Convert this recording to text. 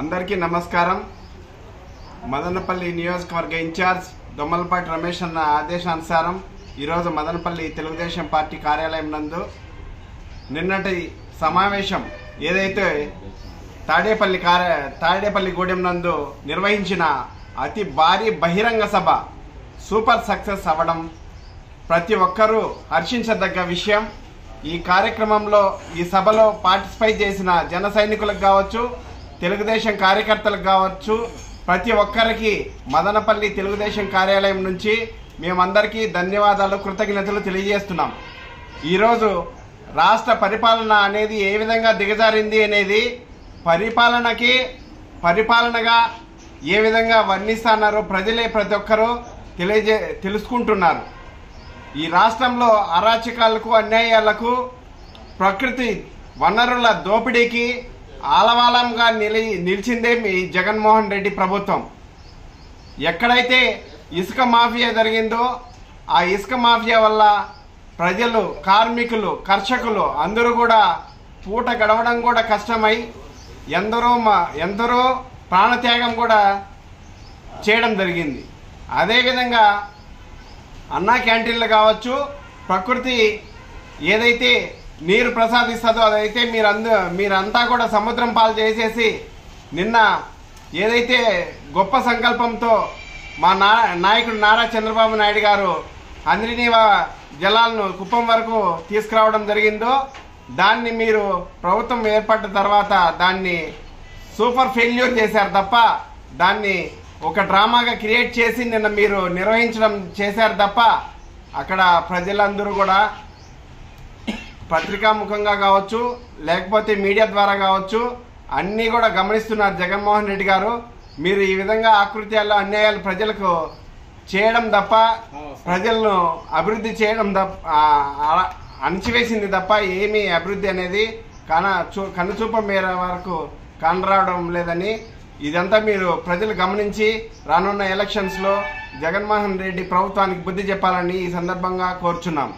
అందరికీ నమస్కారం. మదనపల్లి నియోజకవర్గ ఇన్ఛార్జ్ దొమ్మలపాటి రమేష్ అన్న ఆదేశానుసారం ఈరోజు మదనపల్లి తెలుగుదేశం పార్టీ కార్యాలయం నందు నిన్నటి సమావేశం ఏదైతే తాడేపల్లి కార్య తాడేపల్లి గూడెం నందు నిర్వహించిన అతి భారీ బహిరంగ సభ సూపర్ సక్సెస్ అవ్వడం ప్రతి ఒక్కరూ హర్షించదగ్గ విషయం. ఈ కార్యక్రమంలో ఈ సభలో పార్టిసిపేట్ చేసిన జన సైనికులకు కావచ్చు తెలుగుదేశం కార్యకర్తలకు కావచ్చు ప్రతి ఒక్కరికి మదనపల్లి తెలుగుదేశం కార్యాలయం నుంచి మేమందరికీ ధన్యవాదాలు కృతజ్ఞతలు తెలియజేస్తున్నాం. ఈరోజు రాష్ట్ర పరిపాలన అనేది ఏ విధంగా దిగజారింది అనేది పరిపాలనకి పరిపాలనగా ఏ విధంగా వర్ణిస్తున్నారో ప్రజలే ప్రతి ఒక్కరూ తెలియజే తెలుసుకుంటున్నారు. ఈ రాష్ట్రంలో అరాచకాలకు అన్యాయాలకు ప్రకృతి వనరుల దోపిడీకి ఆలవాలంగా నిలి నిలిచిందే మీ జగన్మోహన్ రెడ్డి ప్రభుత్వం. ఎక్కడైతే ఇసుక మాఫియా జరిగిందో ఆ ఇసుక మాఫియా వల్ల ప్రజలు కార్మికులు కర్షకులు అందరూ కూడా పూట గడవడం కూడా కష్టమై ఎందరో మా ఎందరో ప్రాణత్యాగం కూడా చేయడం జరిగింది. అదేవిధంగా అన్నా క్యాంటీన్లు కావచ్చు ప్రకృతి ఏదైతే నీరు ప్రసాదిస్తుందో అదైతే మీరంద మీరంతా కూడా సముద్రం పాలు చేసేసి నిన్న ఏదైతే గొప్ప సంకల్పంతో మా నా నాయకుడు నారా చంద్రబాబు నాయుడు గారు అందరినీ జలాలను కుప్పం వరకు తీసుకురావడం జరిగిందో దాన్ని మీరు ప్రభుత్వం ఏర్పడ్డ తర్వాత దాన్ని సూపర్ ఫెయిల్యూర్ చేశారు తప్ప దాన్ని ఒక డ్రామాగా క్రియేట్ చేసి నిన్న మీరు నిర్వహించడం చేశారు తప్ప అక్కడ ప్రజలందరూ కూడా పత్రికాముఖంగా కావచ్చు లేకపోతే మీడియా ద్వారా కావచ్చు అన్నీ కూడా గమనిస్తున్నారు జగన్మోహన్ రెడ్డి గారు. మీరు ఈ విధంగా ఆకృత్యాలు అన్యాయాలు ప్రజలకు చేయడం తప్ప ప్రజలను అభివృద్ధి చేయడం తప్ప అలా అణచివేసింది తప్ప ఏమీ అభివృద్ధి అనేది కన చూ కనుచూప మేర వరకు కనరావడం లేదని ఇదంతా మీరు ప్రజలు గమనించి రానున్న ఎలక్షన్స్లో జగన్మోహన్ రెడ్డి ప్రభుత్వానికి బుద్ధి చెప్పాలని ఈ సందర్భంగా కోరుచున్నాం.